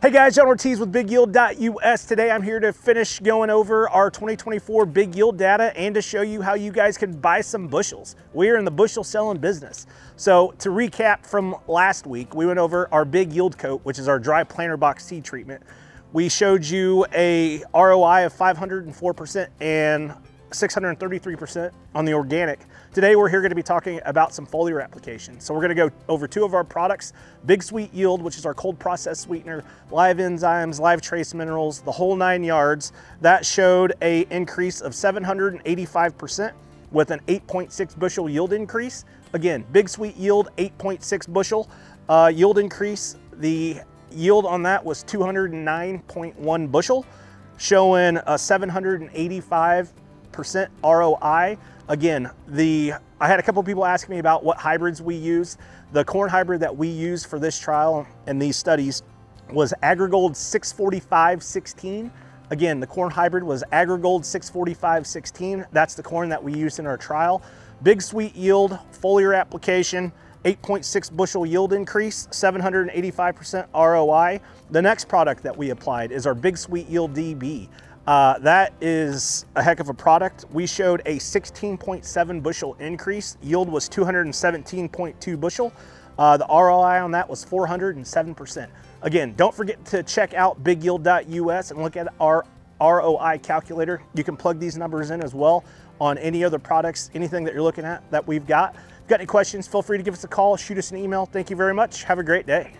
Hey guys, John Ortiz with BigYield.us. Today I'm here to finish going over our 2024 Big Yield data and to show you how you guys can buy some bushels. We're in the bushel selling business. So to recap from last week, we went over our Big Yield coat, which is our dry planter box seed treatment. We showed you a ROI of 504% and 633% on the organic. Today we're here going to be talking about some foliar applications. So we're going to go over two of our products, Big Sweet Yield, which is our cold process sweetener, live enzymes, live trace minerals, the whole nine yards. That showed a increase of 785% with an 8.6 bushel yield increase. Again, Big Sweet Yield, 8.6 bushel uh, yield increase. The yield on that was 209.1 bushel, showing a 785 percent ROI. Again, the I had a couple people ask me about what hybrids we use. The corn hybrid that we use for this trial and these studies was Agrigold 645-16. Again, the corn hybrid was Agrigold 645-16. That's the corn that we used in our trial. Big sweet yield, foliar application, 8.6 bushel yield increase, 785% ROI. The next product that we applied is our Big Sweet Yield DB. Uh, that is a heck of a product. We showed a 16.7 bushel increase. Yield was 217.2 bushel. Uh, the ROI on that was 407%. Again, don't forget to check out bigyield.us and look at our ROI calculator. You can plug these numbers in as well on any other products, anything that you're looking at that we've got. If you've got any questions, feel free to give us a call, shoot us an email. Thank you very much. Have a great day.